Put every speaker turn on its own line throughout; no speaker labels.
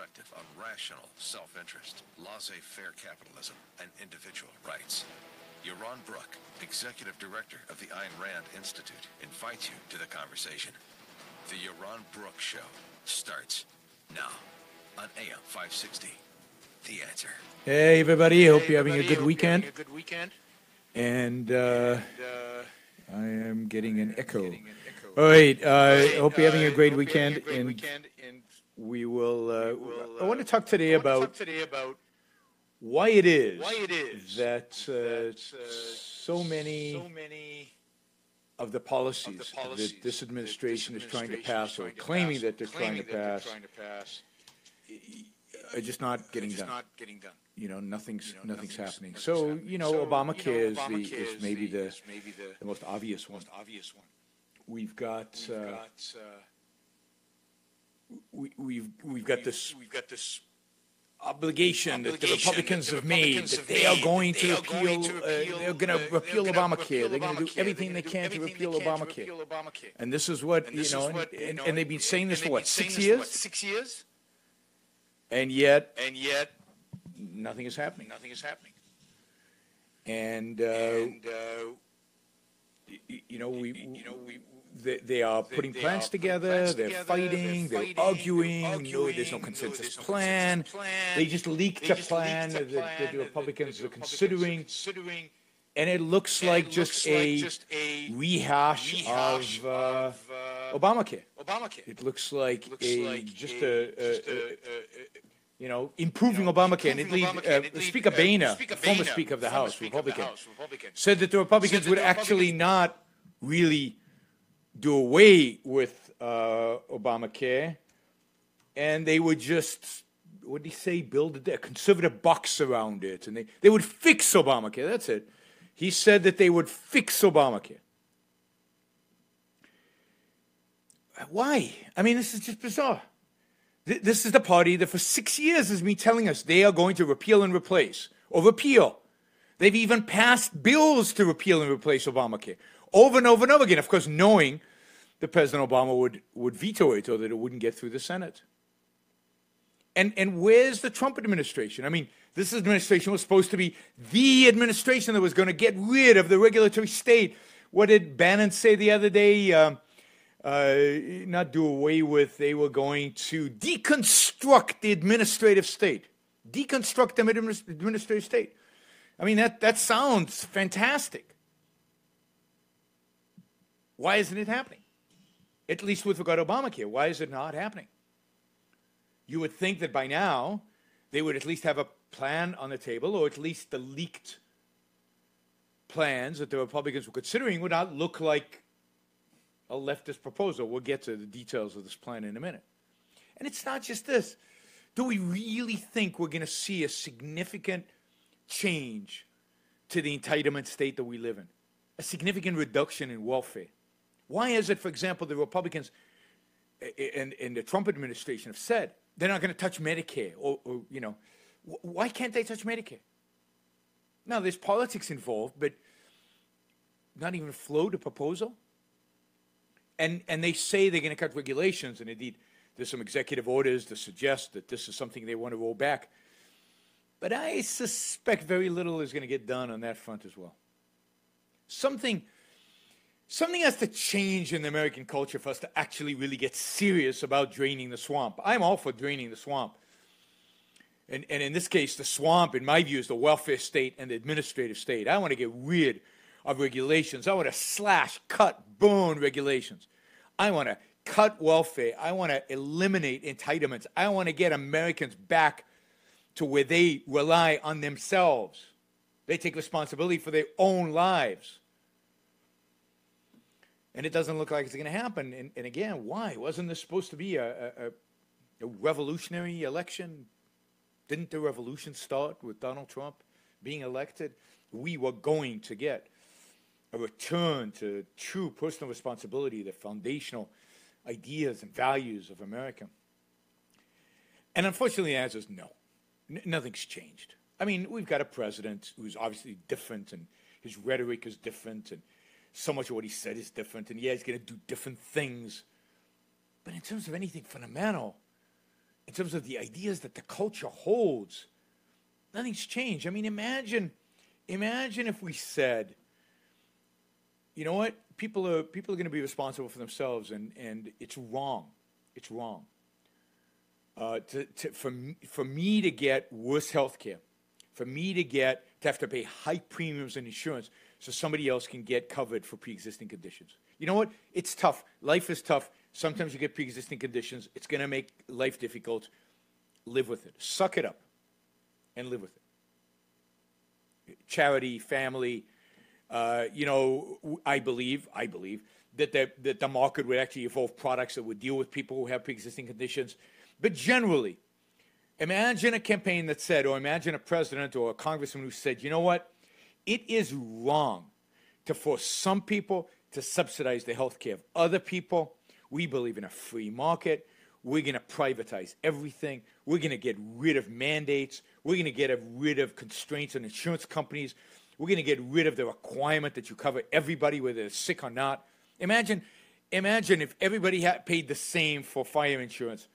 perspective on rational self-interest, laissez-faire capitalism, and individual rights. Yaron Brook, Executive Director of the Ayn Rand Institute, invites you to the conversation. The Yaron Brook Show starts now on AM 560. The answer.
Hey, everybody. Hope you're having a good
hope
weekend.
You're a good weekend.
And uh,
Uh,
I am getting an echo.
getting an echo.
All right. Uh, hope you're having a
uh,
great
hope you're having
weekend.
a great
and
weekend, and
we will. Uh,
we'll,
I want to
uh,
talk today about
talk today about
why it is,
why it is
that, uh,
that, uh,
so many
so many
of the policies,
of the policies
that this administration is trying to pass
is
or
to
claiming
pass,
that they're trying to
claiming
pass
trying to pass
are just not getting
just
done.
not getting done.
You know, nothing's
You know,
nothing's,
nothing's-
happening.
nothing's
so
happening.
you know,
So,
Obamacare,
you know,
is, the, is maybe the,
is maybe the,
the most obvious one.
most obvious one.
We've got,
We've
uh,
got uh,
we, we've we've got this
we've got this
obligation that the Republicans have made that they are going to
they are going
repeal,
to
uh, they're going to
uh,
repeal Obamacare. They're going to do everything they can to repeal
they can to
Obamacare. And this is what you know, and, and, and they've been saying this for what six years,
six years,
and yet
and yet
nothing is happening.
nothing is happening.
And, uh,
And uh,
y- you know, we,
you know, we
they, they are putting
they
plans
are
together.
plans
they're
together,
fighting.
they're
They're,
fighting,
arguing.
they're
No, there's no
arguing, no,
consensus
no
plan.
consensus plan.
They just leaked a plan
leaked a
that, that
plan
the Republicans are considering,
considering,
and it looks
and
like
it
just
looks like
a
just a
rehash,
rehash
of, uh,
of uh,
Obamacare.
Obamacare.
It looks like
looks
a
like
just
a,
a,
just
a, you know improving
know,
Obamacare. And it lead, uh,
it
Speaker
uh,
Boehner,
Speaker
former Speaker of the House, Republican, said that the Republicans would actually not really do away with uh, Obamacare, and they would just what did he say? Build a, conservative box around it, and they, they would fix Obamacare. That's it. He said that they would fix Obamacare. Why? I mean, this is just bizarre. Th- This is the party that for six years has been telling us they are going to repeal and replace, or repeal. They've even passed bills to repeal and replace Obamacare over and over and over again. Of course, knowing that President Obama would, would veto it or that it wouldn't get through the Senate. And, and where's the Trump administration? I mean, this administration was supposed to be the administration that was going to get rid of the regulatory state. What did Bannon say the other day? Um, uh, not do away with, they were going to deconstruct the administrative state. Deconstruct the adminis- administrative state. I mean, that, that sounds fantastic. Why isn't it happening? At least with regard to Obamacare, why is it not happening? You would think that by now they would at least have a plan on the table, or at least the leaked plans that the Republicans were considering would not look like a leftist proposal. We'll get to the details of this plan in a minute. And it's not just this. Do we really think we're going to see a significant change to the entitlement state that we live in? A significant reduction in welfare? Why is it, for example, the Republicans and, and the Trump administration have said they're not going to touch Medicare or, or you know, why can't they touch Medicare? Now, there's politics involved, but not even float a proposal. And, and they say they're going to cut regulations, and indeed, there's some executive orders to suggest that this is something they want to roll back. But I suspect very little is going to get done on that front as well. Something, something has to change in the American culture for us to actually really get serious about draining the swamp. I'm all for draining the swamp. And, and in this case, the swamp, in my view, is the welfare state and the administrative state. I want to get rid of regulations. I want to slash, cut, burn regulations. I want to cut welfare. I want to eliminate entitlements. I want to get Americans back to where they rely on themselves. They take responsibility for their own lives. And it doesn't look like it's going to happen. And, and again, why? Wasn't this supposed to be a, a, a- revolutionary election? Didn't the revolution start with Donald Trump being elected? We were going to get a return to true personal responsibility, the foundational ideas and values of America. And unfortunately, the answer is no. N- nothing's changed. I mean, we've got a president who's obviously different, and his rhetoric is different, and so much of what he said is different, and yeah, he's going to do different things. But in terms of anything fundamental, in terms of the ideas that the culture holds, nothing's changed. I mean, imagine, imagine if we said, you know what, people are people are going to be responsible for themselves, and and it's wrong, it's wrong. Uh, to, to, for, for me to get worse health care, for me to get to have to pay high premiums in insurance so somebody else can get covered for pre-existing conditions. You know what? It's tough. Life is tough. Sometimes you get pre-existing conditions. It's going to make life difficult. Live with it. Suck it up and live with it. Charity, family, uh, you know, I believe, I believe that the, that the market would actually evolve products that would deal with people who have pre-existing conditions. But generally, imagine a campaign that said, or imagine a president or a congressman who said, you know what? It is wrong to force some people to subsidize the health care of other people. We believe in a free market. We're going to privatize everything. We're going to get rid of mandates. We're going to get rid of constraints on insurance companies. We're going to get rid of the requirement that you cover everybody, whether they're sick or not. Imagine, imagine if everybody had paid the same for fire insurance,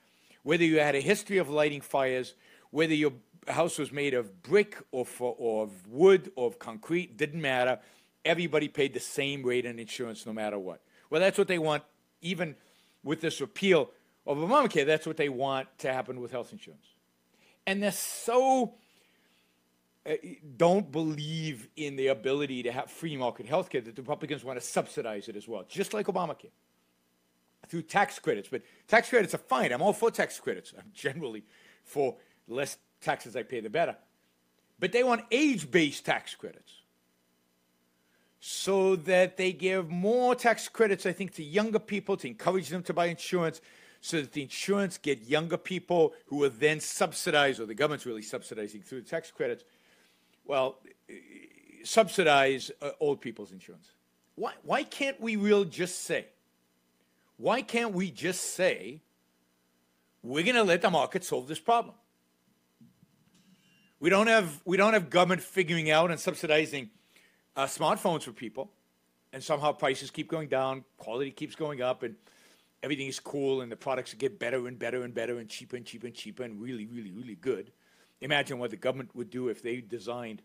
whether you had a history of lighting fires, whether your house was made of brick or, for, or of wood or of concrete, didn't matter. Everybody paid the same rate in insurance no matter what. Well, that's what they want, even with this repeal of Obamacare, that's what they want to happen with health insurance. And they're so uh, don't believe in the ability to have free market health care that the Republicans want to subsidize it as well, just like Obamacare through tax credits. But tax credits are fine. I'm all for tax credits. I'm generally for less taxes I pay, the better. But they want age based tax credits so that they give more tax credits, I think, to younger people to encourage them to buy insurance so that the insurance get younger people who are then subsidized, or the government's really subsidizing through the tax credits, well, subsidize uh, old people's insurance. Why, why can't we real just say, why can't we just say, we're going to let the market solve this problem? We don't have, we don't have government figuring out and subsidizing uh, smartphones for people, and somehow prices keep going down, quality keeps going up, and everything is cool, and the products get better and better and better, and cheaper and cheaper and cheaper, and really, really, really good. Imagine what the government would do if they designed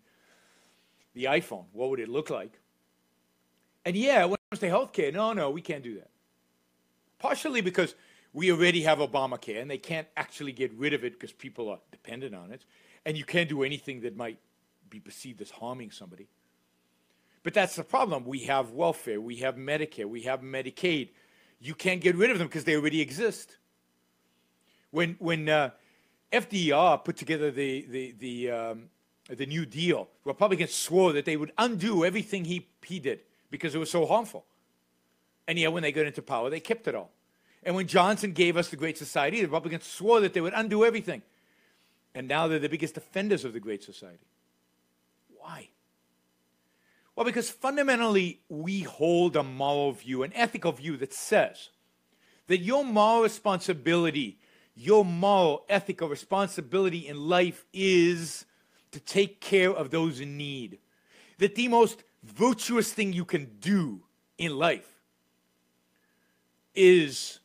the iPhone. What would it look like? And yeah, when it comes to healthcare, no, no, we can't do that. Partially because we already have Obamacare, and they can't actually get rid of it because people are dependent on it, and you can't do anything that might be perceived as harming somebody. But that's the problem. We have welfare, we have Medicare, we have Medicaid. You can't get rid of them because they already exist. When when uh, FDR put together the the the um, the New Deal, Republicans swore that they would undo everything he he did because it was so harmful. And yet, when they got into power, they kept it all. And when Johnson gave us the Great Society, the Republicans swore that they would undo everything. And now they're the biggest defenders of the Great Society. Why? Well, because fundamentally, we hold a moral view, an ethical view that says that your moral responsibility, your moral, ethical responsibility in life is to take care of those in need. That the most virtuous thing you can do in life is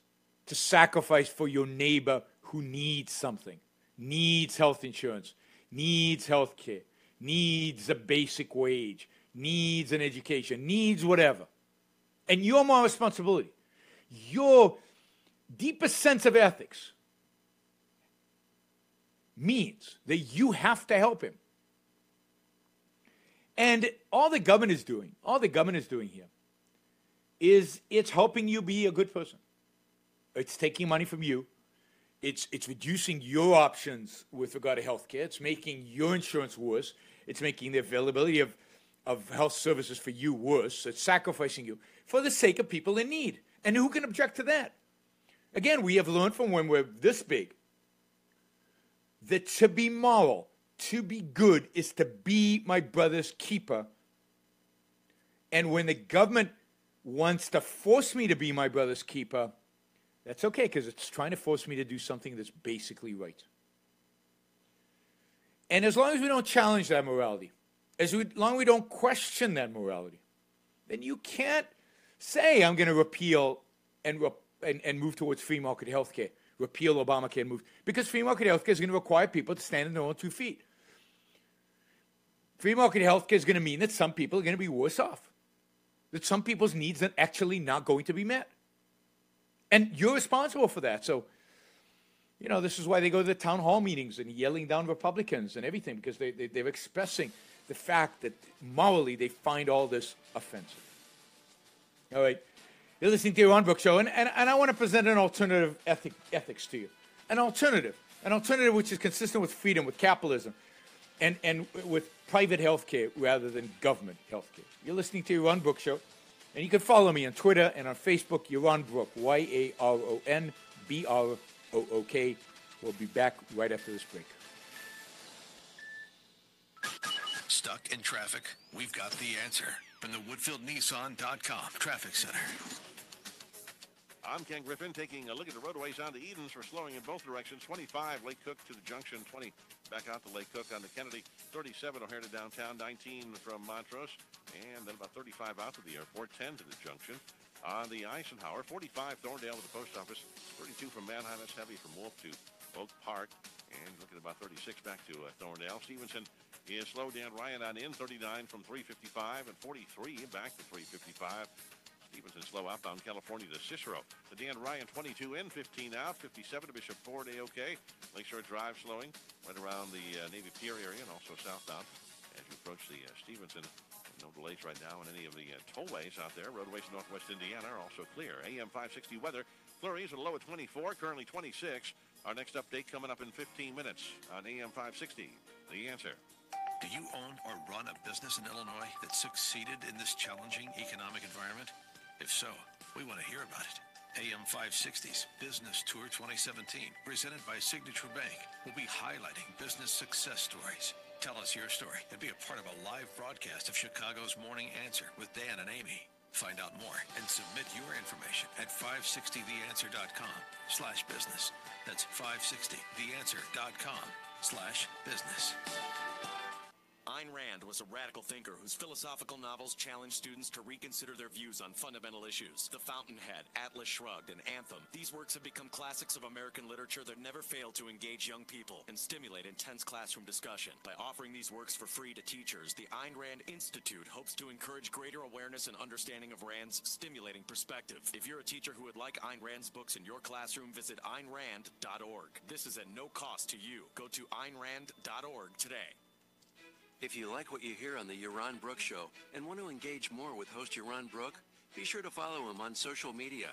to sacrifice for your neighbor who needs something, needs health insurance, needs health care, needs a basic wage, needs an education, needs whatever. And your moral responsibility, your deepest sense of ethics means that you have to help him. And all the government is doing, all the government is doing here is it's helping you be a good person. It's taking money from you. It's, it's reducing your options with regard to health care. It's making your insurance worse. It's making the availability of, of health services for you worse. It's sacrificing you for the sake of people in need. And who can object to that? Again, we have learned from when we're this big that to be moral, to be good, is to be my brother's keeper. And when the government wants to force me to be my brother's keeper, that's okay because it's trying to force me to do something that's basically right. And as long as we don't challenge that morality, as we, long as we don't question that morality, then you can't say I'm going to repeal and, and, and move towards free market health care repeal Obamacare and move because free market healthcare is going to require people to stand on their own two feet. Free market healthcare is going to mean that some people are going to be worse off, that some people's needs are actually not going to be met, and you're responsible for that. So, you know, this is why they go to the town hall meetings and yelling down Republicans and everything because they, they they're expressing the fact that morally they find all this offensive. All right. You're listening to Yaron Brook Show, and, and, and I want to present an alternative ethic, ethics to you. An alternative. An alternative which is consistent with freedom, with capitalism, and, and with private health care rather than government health care. You're listening to Yaron Brook Show, and you can follow me on Twitter and on Facebook, Yaron Brook, Y A R O N B R O O K. We'll be back right after this break.
Stuck in traffic? We've got the answer from the WoodfieldNissan.com Traffic Center.
I'm Ken Griffin taking a look at the roadways onto Edens for slowing in both directions. 25 Lake Cook to the junction, 20 back out to Lake Cook onto Kennedy, 37 O'Hare to downtown, 19 from Montrose, and then about 35 out to the airport, 10 to the junction. On the Eisenhower, 45 Thorndale to the post office, 32 from Mannheim, that's heavy from Wolf to Oak Park, and look at about 36 back to uh, Thorndale. Stevenson is slow. Dan Ryan on in, 39 from 355 and 43 back to 355. Stevenson slow outbound California to Cicero. To Dan Ryan, 22 in, 15 out, 57 to Bishop Ford, A-OK. Lakeshore Drive slowing right around the uh, Navy Pier area and also southbound as you approach the uh, Stevenson. No delays right now in any of the uh, tollways out there. Roadways in northwest Indiana are also clear. AM 560 weather. Flurries are low at 24, currently 26. Our next update coming up in 15 minutes on AM 560. The answer.
Do you own or run a business in Illinois that succeeded in this challenging economic environment? If so, we want to hear about it. AM 560's Business Tour 2017, presented by Signature Bank, will be highlighting business success stories. Tell us your story and be a part of a live broadcast of Chicago's Morning Answer with Dan and Amy. Find out more and submit your information at 560theanswer.com slash business. That's 560theanswer.com slash business.
Was a radical thinker whose philosophical novels challenged students to reconsider their views on fundamental issues. The Fountainhead, Atlas Shrugged, and Anthem. These works have become classics of American literature that never fail to engage young people and stimulate intense classroom discussion. By offering these works for free to teachers, the Ayn Rand Institute hopes to encourage greater awareness and understanding of Rand's stimulating perspective. If you're a teacher who would like Ayn Rand's books in your classroom, visit AynRand.org. This is at no cost to you. Go to AynRand.org today.
If you like what you hear on the Yaron Brook Show and want to engage more with host Yaron Brook, be sure to follow him on social media.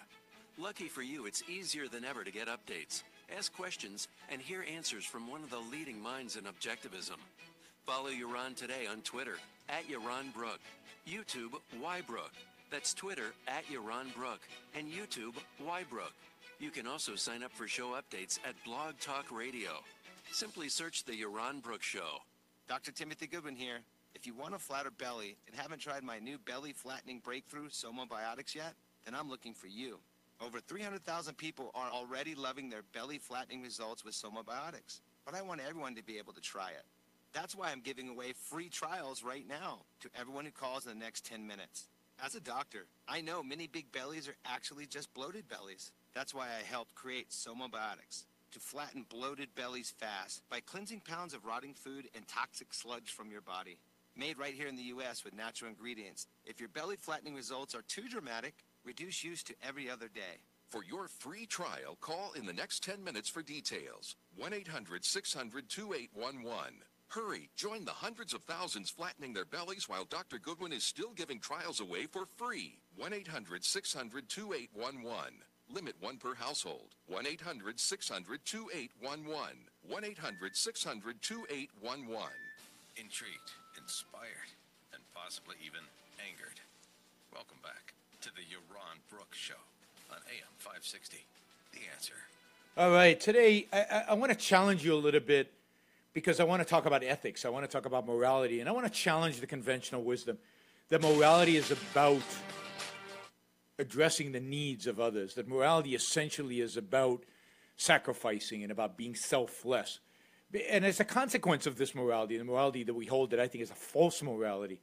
Lucky for you, it's easier than ever to get updates, ask questions, and hear answers from one of the leading minds in objectivism. Follow Yaron today on Twitter at Yaron Brook, YouTube Ybrook. That's Twitter at Yaron Brook and YouTube Ybrook. You can also sign up for show updates at Blog Talk Radio. Simply search the Yaron Brook Show.
Dr. Timothy Goodwin here. If you want a flatter belly and haven't tried my new belly flattening breakthrough, Somobiotics, yet, then I'm looking for you. Over 300,000 people are already loving their belly flattening results with Somobiotics. But I want everyone to be able to try it. That's why I'm giving away free trials right now to everyone who calls in the next 10 minutes. As a doctor, I know many big bellies are actually just bloated bellies. That's why I helped create Somobiotics to flatten bloated bellies fast by cleansing pounds of rotting food and toxic sludge from your body. Made right here in the U.S. with natural ingredients. If your belly flattening results are too dramatic, reduce use to every other day.
For your free trial, call in the next 10 minutes for details. 1 800 600 2811. Hurry, join the hundreds of thousands flattening their bellies while Dr. Goodwin is still giving trials away for free. 1 800 600 2811. Limit one per household. 1 800 600 2811. 1 800 600 2811.
Intrigued, inspired, and possibly even angered. Welcome back to the Yaron Brook Show on AM 560. The answer.
All right, today I, I, I want to challenge you a little bit because I want to talk about ethics. I want to talk about morality, and I want to challenge the conventional wisdom that morality is about addressing the needs of others, that morality essentially is about sacrificing and about being selfless. And as a consequence of this morality, the morality that we hold that I think is a false morality,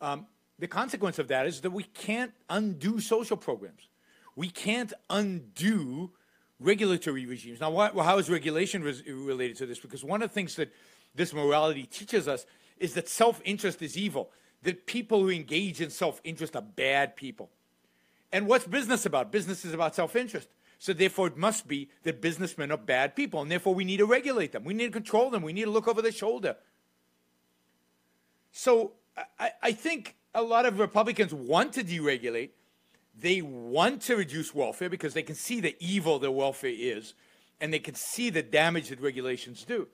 um, the consequence of that is that we can't undo social programs. We can't undo regulatory regimes. Now, why, well, how is regulation res- related to this? Because one of the things that this morality teaches us is that self interest is evil, that people who engage in self interest are bad people. And what's business about? Business is about self interest. So, therefore, it must be that businessmen are bad people, and therefore, we need to regulate them. We need to control them. We need to look over their shoulder. So, I, I think a lot of Republicans want to deregulate. They want to reduce welfare because they can see the evil that welfare is, and they can see the damage that regulations do.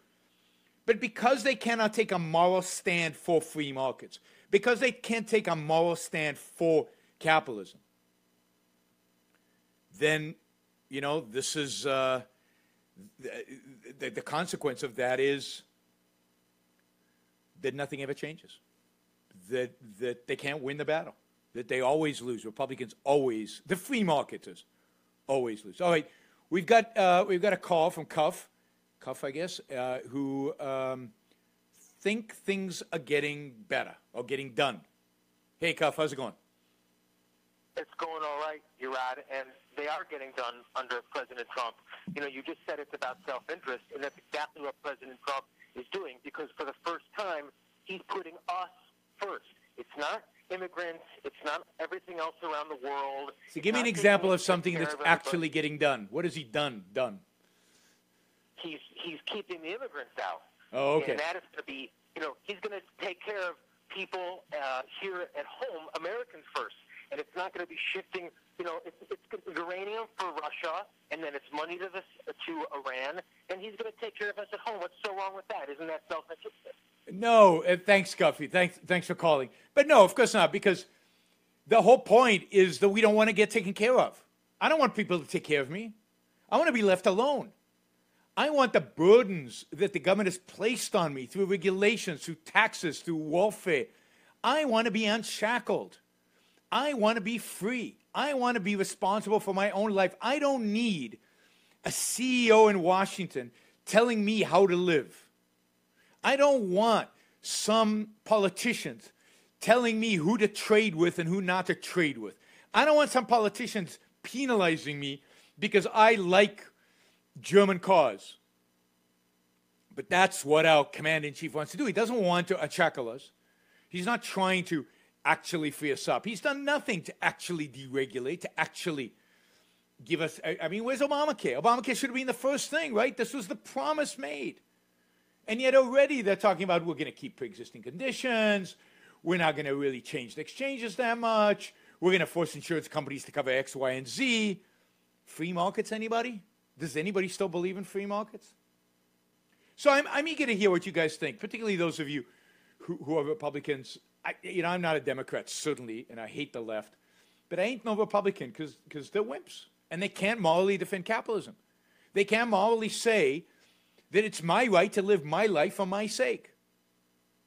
But because they cannot take a moral stand for free markets, because they can't take a moral stand for capitalism, then, you know, this is uh, the, the consequence of that is that nothing ever changes, that, that they can't win the battle, that they always lose. Republicans always, the free marketers always lose. All right, we've got, uh, we've got a call from Cuff, Cuff, I guess, uh, who um, think things are getting better or getting done. Hey, Cuff, how's it going?
It's going all right, Urad, and they are getting done under President Trump. You know, you just said it's about self-interest, and that's exactly what President Trump is doing because for the first time, he's putting us first. It's not immigrants. It's not everything else around the world.
So give me an example of something that's
of
actually getting done. What has he done? Done.
He's he's keeping the immigrants out.
Oh, okay.
And that is going to be, you know, he's going to take care of people uh, here at home, Americans first. And it's not going to be shifting, you know, it's, it's uranium for Russia, and then it's money to, this, to Iran, and he's going to take care of us at home. What's so wrong with that? Isn't that self-interested?
No, uh, thanks, Guffey. Thanks, thanks for calling. But no, of course not, because the whole point is that we don't want to get taken care of. I don't want people to take care of me. I want to be left alone. I want the burdens that the government has placed on me through regulations, through taxes, through welfare. I want to be unshackled. I want to be free. I want to be responsible for my own life. I don't need a CEO in Washington telling me how to live. I don't want some politicians telling me who to trade with and who not to trade with. I don't want some politicians penalizing me because I like German cars. But that's what our commander in chief wants to do. He doesn't want to shackle us. He's not trying to actually free us up. He's done nothing to actually deregulate, to actually give us. I, mean, where's Obamacare? Obamacare should have been the first thing, right? This was the promise made. And yet already they're talking about we're going to keep pre-existing conditions. We're not going to really change the exchanges that much. We're going to force insurance companies to cover X, Y, and Z. Free markets, anybody? Does anybody still believe in free markets? So I'm, I'm eager to hear what you guys think, particularly those of you who, who are Republicans. I, you know, I'm not a Democrat, certainly, and I hate the left. But I ain't no Republican because they're wimps. And they can't morally defend capitalism. They can't morally say that it's my right to live my life for my sake.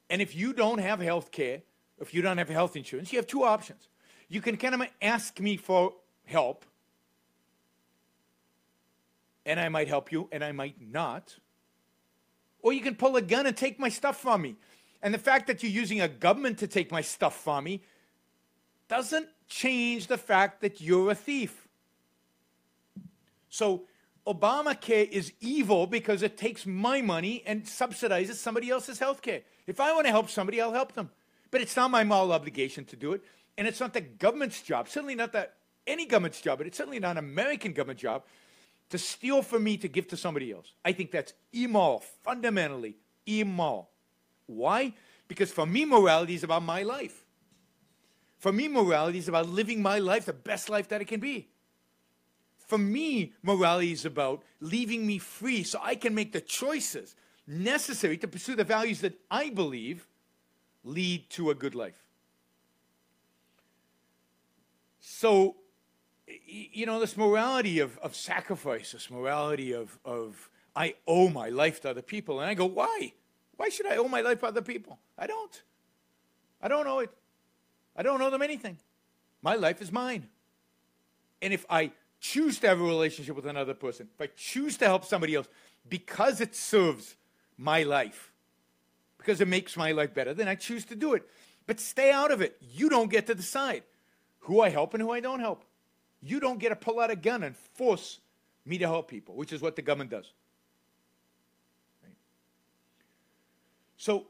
And if you don't have health care, if you don't have health insurance, you have two options. You can kind of ask me for help, and I might help you, and I might not. Or you can pull a gun and take my stuff from me. And the fact that you're using a government to take my stuff from me doesn't change the fact that you're a thief. So Obamacare is evil because it takes my money and subsidizes somebody else's health care. If I want to help somebody, I'll help them. But it's not my moral obligation to do it. And it's not the government's job, certainly not the, any government's job, but it's certainly not an American government job to steal from me to give to somebody else. I think that's immoral, fundamentally immoral. Why? Because for me, morality is about my life. For me, morality is about living my life the best life that it can be. For me, morality is about leaving me free so I can make the choices necessary to pursue the values that I believe lead to a good life. So, you know, this morality of, of sacrifice, this morality of, of I owe my life to other people. And I go, why? Why should I owe my life to other people? I don't. I don't owe it. I don't owe them anything. My life is mine. And if I choose to have a relationship with another person, if I choose to help somebody else because it serves my life, because it makes my life better, then I choose to do it. But stay out of it. You don't get to decide who I help and who I don't help. You don't get to pull out a gun and force me to help people, which is what the government does. So,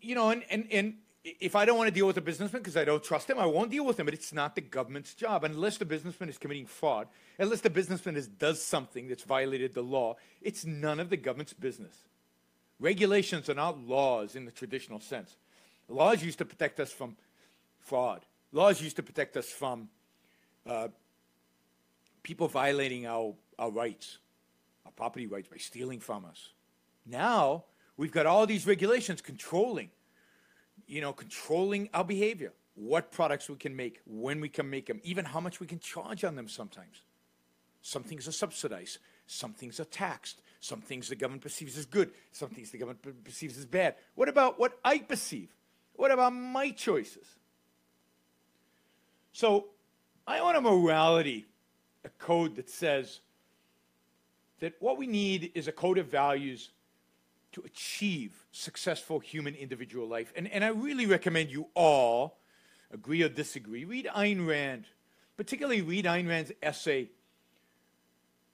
you know, and, and, and if I don't want to deal with a businessman because I don't trust him, I won't deal with him. But it's not the government's job unless the businessman is committing fraud, unless the businessman does something that's violated the law. It's none of the government's business. Regulations are not laws in the traditional sense. Laws used to protect us from fraud. Laws used to protect us from uh, people violating our, our rights, our property rights, by stealing from us. Now, we've got all these regulations controlling, you know, controlling our behavior, what products we can make, when we can make them, even how much we can charge on them sometimes. Some things are subsidized, some things are taxed, some things the government perceives as good, some things the government perceives as bad. What about what I perceive? What about my choices? So, I want a morality, a code that says that what we need is a code of values to achieve successful human individual life. And, and I really recommend you all, agree or disagree, read Ayn Rand, particularly read Ayn Rand's essay,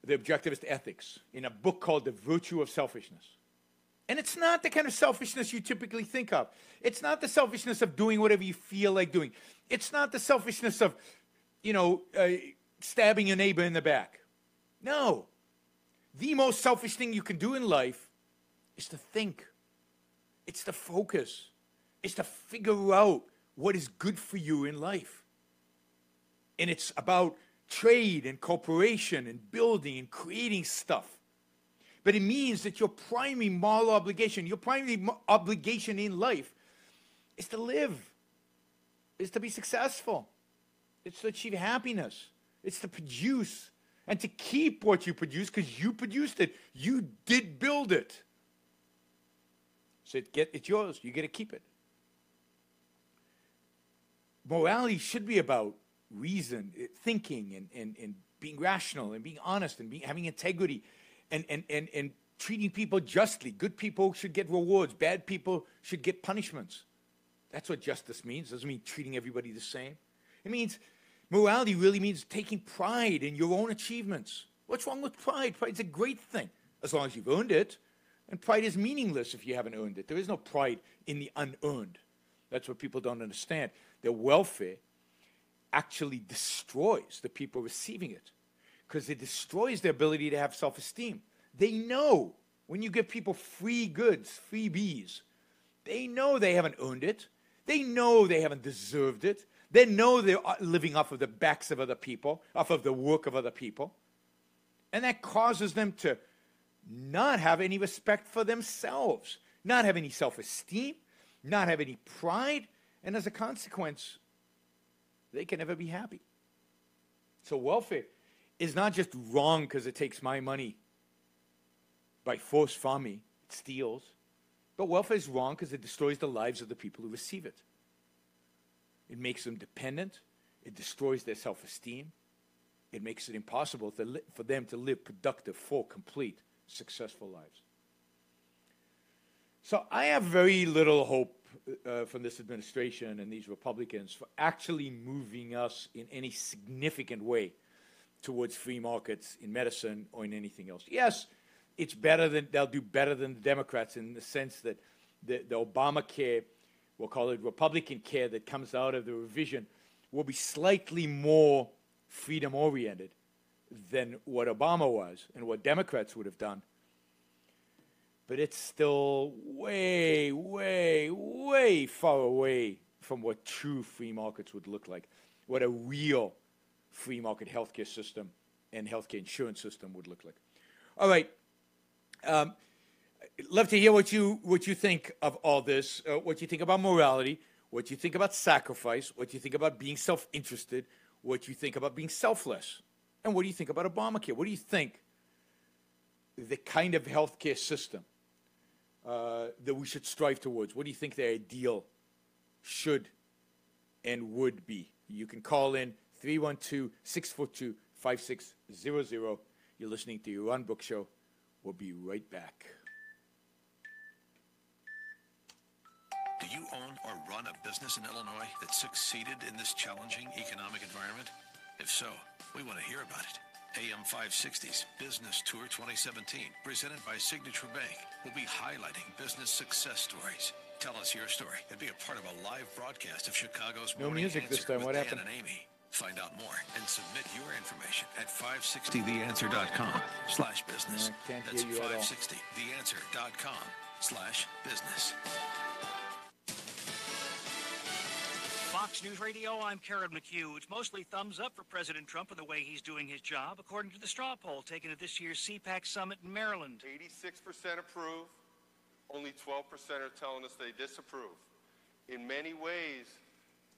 The Objectivist Ethics, in a book called The Virtue of Selfishness. And it's not the kind of selfishness you typically think of. It's not the selfishness of doing whatever you feel like doing. It's not the selfishness of, you know, uh, stabbing your neighbor in the back. No. The most selfish thing you can do in life is to think. It's to focus. It's to figure out what is good for you in life. And it's about trade and cooperation and building and creating stuff. But it means that your primary moral obligation, your primary mo- obligation in life is to live, is to be successful, it's to achieve happiness, it's to produce and to keep what you produce because you produced it. You did build it. So get, it's yours. You get to keep it. Morality should be about reason, eh, thinking, and, and, and being rational, and being honest, and being, having integrity, and, and, and, and treating people justly. Good people should get rewards, bad people should get punishments. That's what justice means. It Doesn't mean treating everybody the same. It means morality really means taking pride in your own achievements. What's wrong with pride? Pride's a great thing as long as you've earned it. And pride is meaningless if you haven't earned it. There is no pride in the unearned. That's what people don't understand. Their welfare actually destroys the people receiving it because it destroys their ability to have self esteem. They know when you give people free goods, freebies, they know they haven't earned it. They know they haven't deserved it. They know they're uh, living off of the backs of other people, off of the work of other people. And that causes them to not have any respect for themselves, not have any self esteem, not have any pride, and as a consequence, they can never be happy. So, welfare is not just wrong because it takes my money by force from me, it steals, but welfare is wrong because it destroys the lives of the people who receive it. It makes them dependent, it destroys their self esteem, it makes it impossible for them to live productive, full, complete, successful lives. So I have very little hope uh, from this administration and these Republicans for actually moving us in any significant way towards free markets in medicine or in anything else. Yes, it's better than they'll do better than the Democrats in the sense that the, the Obamacare, we'll call it Republican care that comes out of the revision, will be slightly more freedom oriented than what Obama was and what Democrats would have done. But it's still way, way, way far away from what true free markets would look like, what a real free market healthcare system and healthcare insurance system would look like. All right. Um, love to hear what you what you think of all this. Uh, what you think about morality. What you think about sacrifice. What you think about being self-interested. What you think about being selfless. And what do you think about Obamacare? What do you think the kind of healthcare system uh, that we should strive towards? What do you think the ideal should and would be? You can call in 312 642 5600. You're listening to Yaron Brook Show. We'll be right back.
Do you own or run a business in Illinois that succeeded in this challenging economic environment? If so, we want to hear about it. AM 560's Business Tour 2017, presented by Signature Bank, will be highlighting business success stories. Tell us your story and be a part of a live broadcast of Chicago's
No
Morning
music this
Answer
time.
with
What
Dan
happened?
and Amy. Find out more and submit your information at 560theanswer.com slash business. That's
hear you at all.
560theanswer.com slash business.
Fox News Radio, I'm Karen McHugh. It's mostly thumbs up for President Trump and the way he's doing his job, according to the straw poll taken at this year's CPAC summit in Maryland.
86% approve, only 12% are telling us they disapprove. In many ways,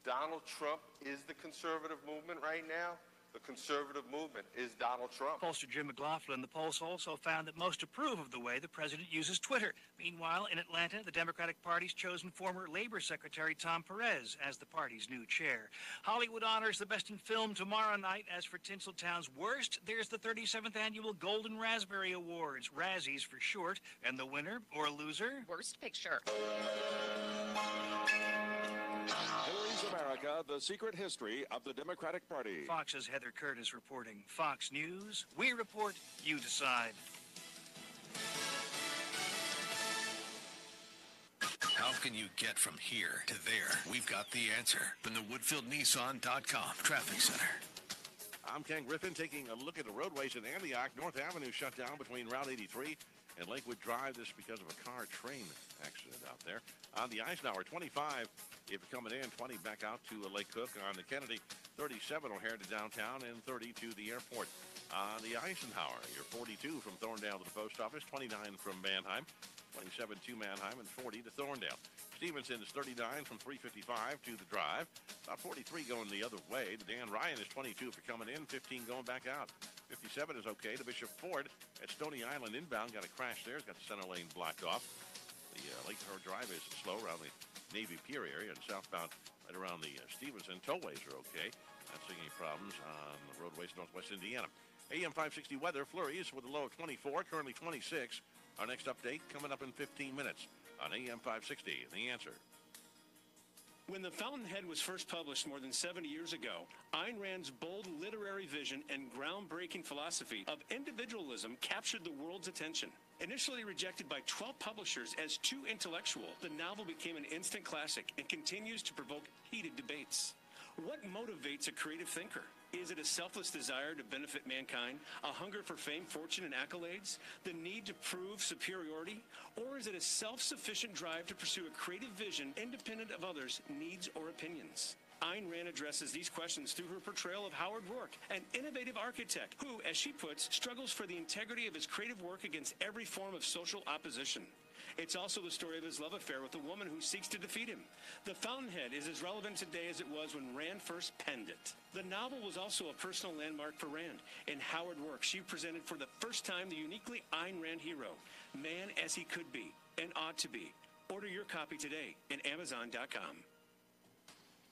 Donald Trump is the conservative movement right now. The conservative movement is Donald Trump.
Pollster Jim McLaughlin, the polls also found that most approve of the way the president uses Twitter. Meanwhile, in Atlanta, the Democratic Party's chosen former Labor Secretary Tom Perez as the party's new chair. Hollywood honors the best in film tomorrow night. As for Tinseltown's worst, there's the 37th annual Golden Raspberry Awards, Razzies for short, and the winner or loser?
Worst picture.
Hillary's America, the secret history of the Democratic Party.
Fox's Heather Curtis reporting. Fox News, we report, you decide.
How can you get from here to there? We've got the answer from the WoodfieldNissan.com Traffic Center.
I'm Ken Griffin taking a look at the roadways in Antioch. North Avenue shut down between Route 83 and Lakewood Drive. This because of a car train accident out there. On the Eisenhower 25, if you're coming in, 20 back out to uh, Lake Cook. On the Kennedy, 37 O'Hare to downtown and 30 to the airport. On the Eisenhower, you're 42 from Thorndale to the post office, 29 from Mannheim, 27 to Mannheim, and 40 to Thorndale. Stevenson is 39 from 355 to the drive. About 43 going the other way. Dan Ryan is 22 for coming in, 15 going back out. 57 is okay. The Bishop Ford at Stony Island inbound got a crash there. It's got the center lane blocked off. The uh, Lake Shore Drive is slow around the Navy Pier area and southbound right around the uh, Stevenson. Tollways are okay. Not seeing any problems on the roadways northwest Indiana. AM 560 weather flurries with a low of 24, currently 26. Our next update coming up in 15 minutes on AM 560. The answer.
When The Fountainhead was first published more than 70 years ago, Ayn Rand's bold literary vision and groundbreaking philosophy of individualism captured the world's attention. Initially rejected by 12 publishers as too intellectual, the novel became an instant classic and continues to provoke heated debates. What motivates a creative thinker? Is it a selfless desire to benefit mankind, a hunger for fame, fortune, and accolades, the need to prove superiority, or is it a self sufficient drive to pursue a creative vision independent of others' needs or opinions? Ayn Rand addresses these questions through her portrayal of Howard Roark, an innovative architect who, as she puts, struggles for the integrity of his creative work against every form of social opposition. It's also the story of his love affair with a woman who seeks to defeat him. The Fountainhead is as relevant today as it was when Rand first penned it. The novel was also a personal landmark for Rand. In Howard Roark, she presented for the first time the uniquely Ayn Rand hero, man as he could be and ought to be. Order your copy today at Amazon.com.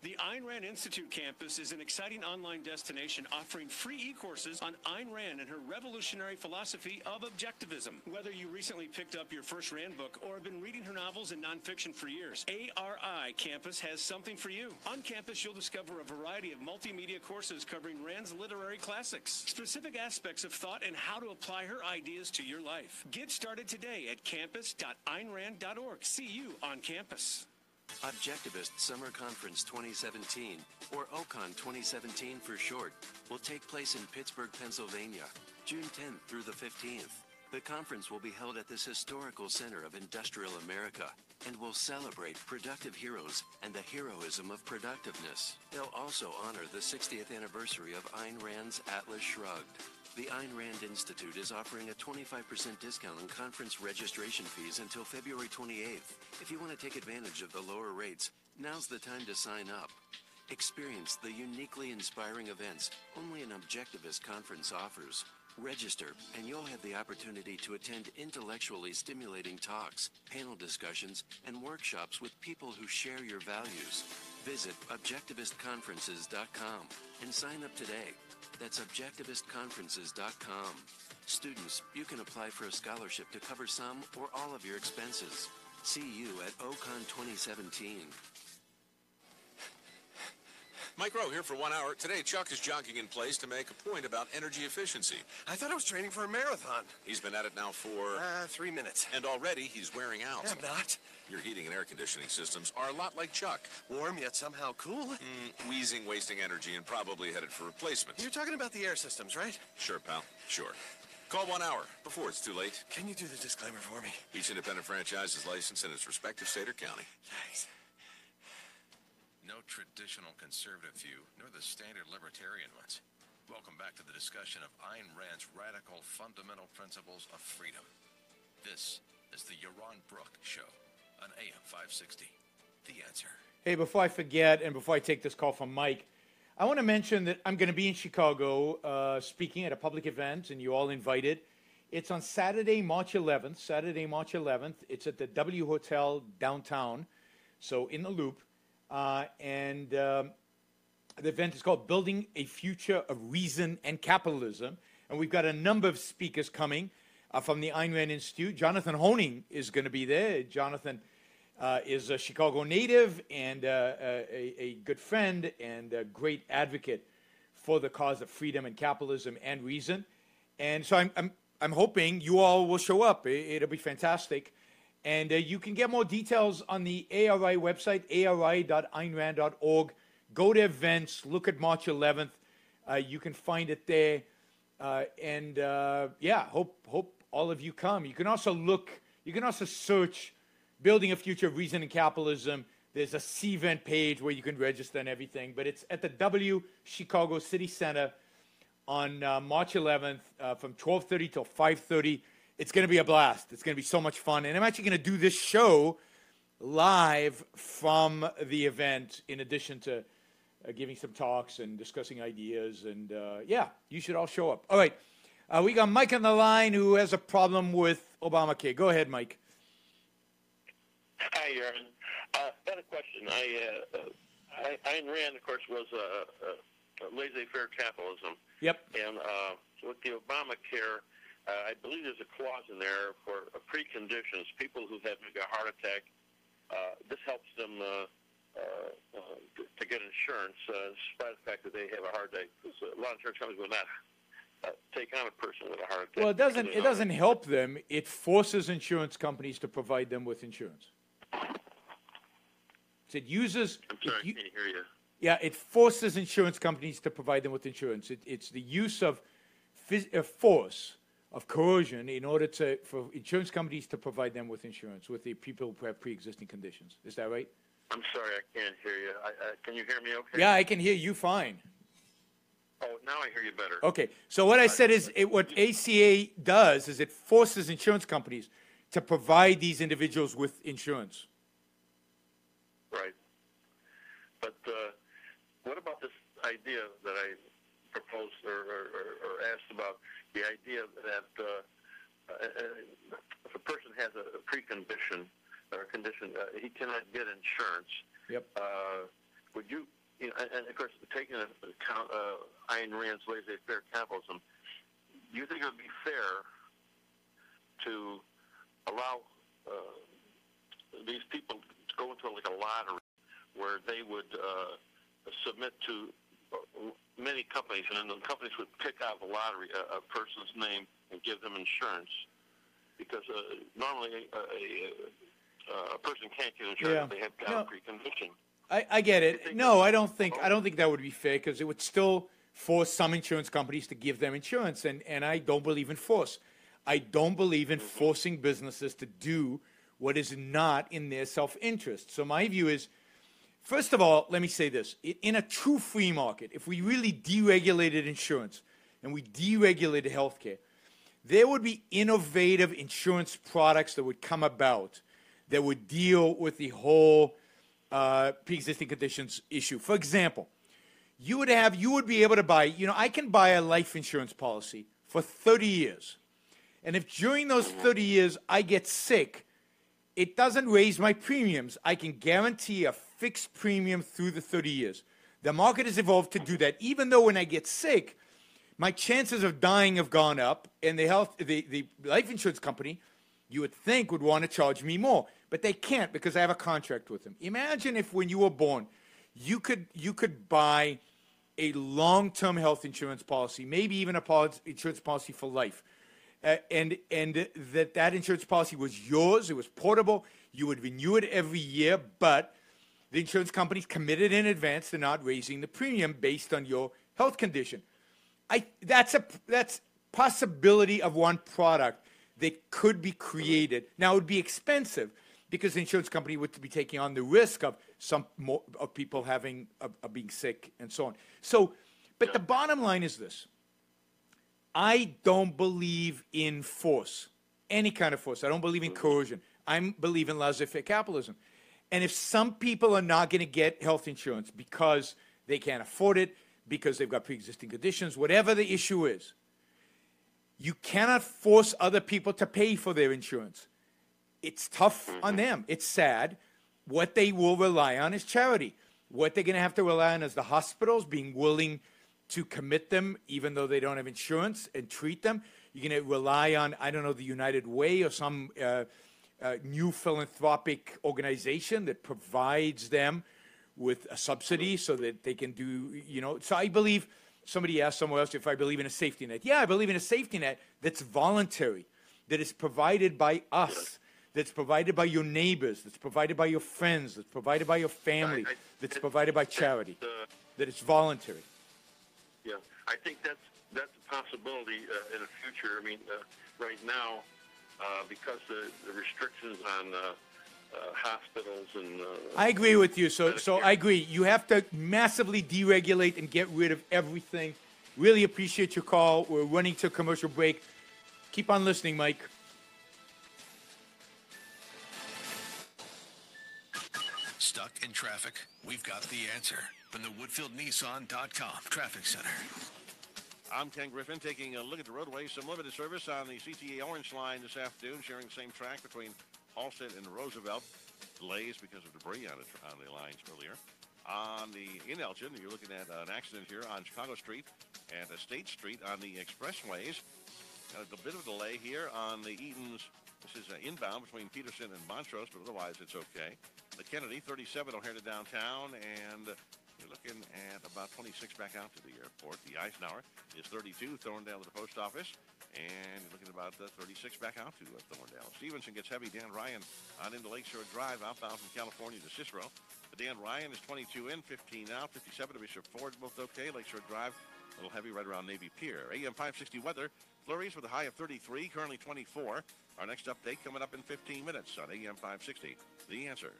The Ayn Rand Institute campus is an exciting online destination offering free e-courses on Ayn Rand and her revolutionary philosophy of objectivism. Whether you recently picked up your first Rand book or have been reading her novels and nonfiction for years, ARI campus has something for you. On campus, you'll discover a variety of multimedia courses covering Rand's literary classics, specific aspects of thought, and how to apply her ideas to your life. Get started today at campus.aynrand.org. See you on campus.
Objectivist Summer Conference 2017, or OCON 2017 for short, will take place in Pittsburgh, Pennsylvania, June 10th through the 15th. The conference will be held at this historical center of industrial America and will celebrate productive heroes and the heroism of productiveness. They'll also honor the 60th anniversary of Ayn Rand's Atlas Shrugged. The Ayn Rand Institute is offering a 25% discount on conference registration fees until February 28th. If you want to take advantage of the lower rates, now's the time to sign up. Experience the uniquely inspiring events only an objectivist conference offers. Register, and you'll have the opportunity to attend intellectually stimulating talks, panel discussions, and workshops with people who share your values. Visit objectivistconferences.com and sign up today. That's objectivistconferences.com. Students, you can apply for a scholarship to cover some or all of your expenses. See you at OCON 2017.
Mike Rowe here for one hour. Today, Chuck is jogging in place to make a point about energy efficiency.
I thought I was training for a marathon.
He's been at it now for.
Uh, three minutes.
And already he's wearing out.
I'm not.
Your heating and air conditioning systems are a lot like Chuck.
Warm yet somehow cool.
Mm, wheezing, wasting energy, and probably headed for replacement.
You're talking about the air systems, right?
Sure, pal. Sure. Call one hour before it's too late.
Can you do the disclaimer for me?
Each independent franchise is licensed in its respective state or county.
Thanks.
No traditional conservative view, nor the standard libertarian ones. Welcome back to the discussion of Ayn Rand's radical fundamental principles of freedom. This is the Yaron Brook Show on AM 560. The answer.
Hey, before I forget, and before I take this call from Mike, I want to mention that I'm going to be in Chicago uh, speaking at a public event, and you're all invited. It's on Saturday, March 11th. Saturday, March 11th. It's at the W Hotel downtown, so in the loop. Uh, and um, the event is called Building a Future of Reason and Capitalism. And we've got a number of speakers coming uh, from the Ayn Rand Institute. Jonathan Hoenig is going to be there. Jonathan uh, is a Chicago native and uh, a, a, good friend and a great advocate for the cause of freedom and capitalism and reason. And so I'm, I'm, I'm hoping you all will show up. It, will be fantastic. And uh, you can get more details on the ARI website, ari.aynrand.org. Go to events, look at March 11th. Uh, you can find it there. Uh, and uh, yeah, hope hope all of you come. You can also look. You can also search "Building a Future of Reason and Capitalism." There's a CVent page where you can register and everything. But it's at the W Chicago City Center on uh, March 11th uh, from 12:30 till 5:30 it's going to be a blast. It's going to be so much fun. And I'm actually going to do this show live from the event in addition to uh, giving some talks and discussing ideas. And uh, yeah, you should all show up. All right. Uh, we got Mike on the line who has a problem with Obamacare. Go ahead, Mike.
Hi, Aaron. Uh, got a question. I, uh, I, Ayn Rand, of course, was a, a, a laissez-faire capitalism.
Yep.
And uh, with the Obamacare, uh, I believe there's a clause in there for uh, preconditions. People who have a heart attack, uh, this helps them uh, uh, uh, to get insurance, uh, despite the fact that they have a heart attack. Because a lot of insurance companies will not uh, take on a person with a heart attack.
Well, it doesn't. It doesn't help them. It forces insurance companies to provide them with insurance. It uses.
I'm sorry,
it,
I can't hear you.
Yeah, it forces insurance companies to provide them with insurance. It, it's the use of phys- uh, force of coercion in order to for insurance companies to provide them with insurance with the people who have pre-existing conditions. Is that right?
I'm sorry, I can't hear you. I, I, can you hear me okay?
Yeah, I can hear you fine.
Oh, now I hear you better.
Okay, so what I said is it, what ACA does is it forces insurance companies to provide these individuals with insurance.
Right. But uh, what about this idea that I proposed or, or, or asked about the idea that uh, uh, if a person has a precondition or a condition, uh, he cannot get insurance.
Yep.
Uh, would you, you know, and, of course, taking into account uh, Ayn Rand's laissez-faire capitalism, do you think it would be fair to allow uh, these people to go into like a lottery where they would uh, submit to many companies, and then the companies would pick out the lottery a, a person's name and give them insurance, because uh, normally a, a, a, person can't get insurance
Yeah.
if they have
No.
a precondition.
I, I get it. No, I don't think I don't think that would be fair because it would still force some insurance companies to give them insurance, and and I don't believe in force. I don't believe in forcing businesses to do what is not in their self-interest. So my view is, first of all, let me say this: in a true free market, if we really deregulated insurance and we deregulated healthcare, there would be innovative insurance products that would come about that would deal with the whole uh, pre-existing conditions issue. For example, you would have you would be able to buy. You know, I can buy a life insurance policy for 30 years, and if during those 30 years I get sick, it doesn't raise my premiums. I can guarantee a fixed premium through the 30 years. The market has evolved to do that. Even though when I get sick, my chances of dying have gone up, and the health, the, the life insurance company, you would think would want to charge me more, but they can't because I have a contract with them. Imagine if when you were born, you could you could buy a long-term health insurance policy, maybe even a insurance policy for life, uh, and and that that insurance policy was yours. It was portable. You would renew it every year, but the insurance companies committed in advance to not raising the premium based on your health condition. I that's a that's possibility of one product that could be created. Now it would be expensive because the insurance company would be taking on the risk of some more, of people having of, of being sick and so on. So, but the bottom line is this: I don't believe in force, any kind of force. I don't believe in coercion. I believe in laissez-faire capitalism. And if some people are not going to get health insurance because they can't afford it, because they've got pre-existing conditions, whatever the issue is, you cannot force other people to pay for their insurance. It's tough on mm-hmm. them. It's sad. What they will rely on is charity. What they're going to have to rely on is the hospitals being willing to commit them, even though they don't have insurance, and treat them. You're going to rely on, I don't know, the United Way or some uh, uh, new philanthropic organization that provides them with a subsidy so that they can do, you know. So I believe somebody asked somewhere else if I believe in a safety net. Yeah, I believe in a safety net that's voluntary, that is provided by us, that's provided by your neighbors, that's provided by your friends, that's provided by your family, that's provided by charity, that it's voluntary.
Yeah, I think that's that's a possibility uh, in the future. I mean, uh, right now, uh, because the, the restrictions on uh, uh, hospitals and uh,
I agree with you. So, so I agree. You have to massively deregulate and get rid of everything. Really appreciate your call. We're running to a commercial break. Keep on listening, Mike.
Stuck in traffic? We've got the answer from the WoodfieldNissan.com Traffic Center.
I'm Ken Griffin taking a look at the roadway. Some limited service on the CTA Orange Line this afternoon, sharing the same track between Halsted and Roosevelt. Delays because of debris on the, on the lines earlier. On the in Elgin, you're looking at an accident here on Chicago Street and a State Street on the expressways. Got a bit of a delay here on the Edens. This is uh, inbound between Peterson and Montrose, but otherwise it's okay. The Kennedy, 37 O'Hare to downtown, and looking at about 26 back out to the airport. The Eisenhower is 32, Thorndale to the post office, and you're looking at about uh, 36 back out to uh, Thorndale. Stevenson gets heavy. Dan Ryan on into Lakeshore Drive, outbound from California to Cicero. But Dan Ryan is 22 in, 15 out, 57 to Bishop Ford, both okay. Lakeshore Drive, a little heavy right around Navy Pier. AM 560 weather, flurries with a high of 33, currently 24. Our next update coming up in 15 minutes on AM 560. The answer.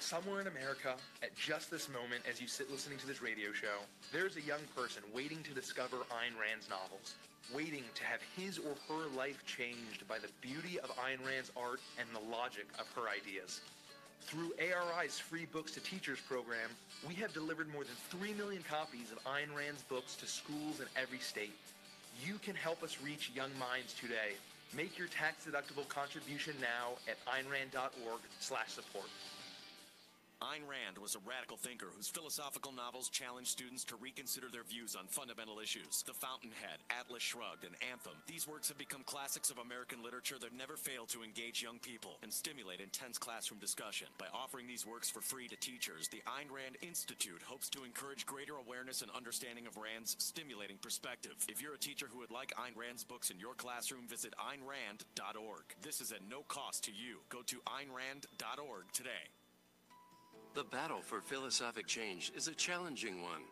Somewhere in America, at just this moment, as you sit listening to this radio show, there's a young person waiting to discover Ayn Rand's novels, waiting to have his or her life changed by the beauty of Ayn Rand's art and the logic of her ideas. Through ARI's free Books to Teachers program, we have delivered more than 3 million copies of Ayn Rand's books to schools in every state. You can help us reach young minds today. Make your tax-deductible contribution now at aynrand.org slash support.
Ayn Rand was a radical thinker whose philosophical novels challenged students to reconsider their views on fundamental issues. The Fountainhead, Atlas Shrugged, and Anthem. These works have become classics of American literature that never fail to engage young people and stimulate intense classroom discussion. By offering these works for free to teachers, the Ayn Rand Institute hopes to encourage greater awareness and understanding of Rand's stimulating perspective. If you're a teacher who would like Ayn Rand's books in your classroom, visit AynRand.org. This is at no cost to you. Go to AynRand.org today.
The battle for philosophic change is a challenging one.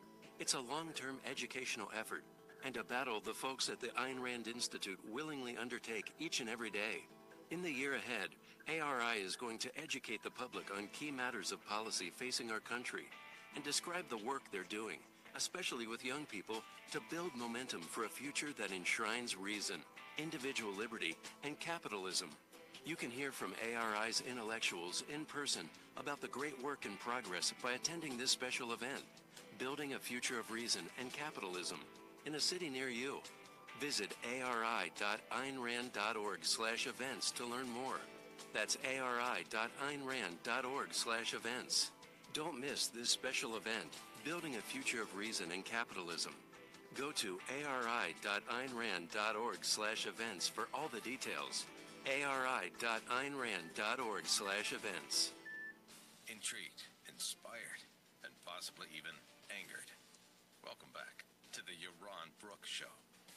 It's a long-term educational effort and a battle the folks at the Ayn Rand Institute willingly undertake each and every day. In the year ahead, ARI is going to educate the public on key matters of policy facing our country and describe the work they're doing, especially with young people, to build momentum for a future that enshrines reason, individual liberty, and capitalism. You can hear from ARI's intellectuals in person about the great work in progress by attending this special event, Building a Future of Reason and Capitalism, in a city near you. Visit ari.aynrand.org slash events to learn more. That's ari.aynrand.org slash events. Don't miss this special event, Building a Future of Reason and Capitalism. Go to ari.aynrand.org slash events for all the details. ari.aynrand.org slash events.
Intrigued, inspired, and possibly even angered. Welcome back to the Yaron Brooks Show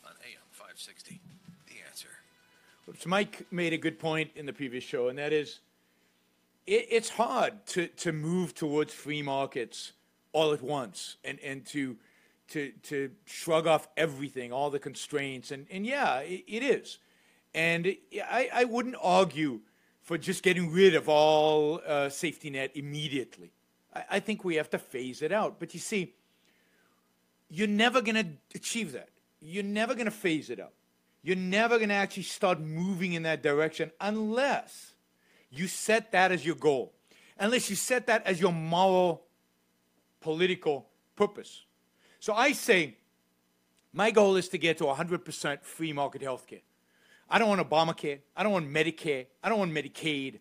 on AM 560. The answer.
So Mike made a good point in the previous show, and that is, it, it's hard to to move towards free markets all at once, and and to to to shrug off everything, all the constraints, and and yeah, it, it is, and I I wouldn't argue for just getting rid of all uh, safety net immediately. I, I think we have to phase it out, but you see, you're never going to achieve that. You're never going to phase it out. You're never going to actually start moving in that direction unless you set that as your goal, unless you set that as your moral, political purpose. So I say, my goal is to get to 100% free market health care. I don't want Obamacare. I don't want Medicare. I don't want Medicaid.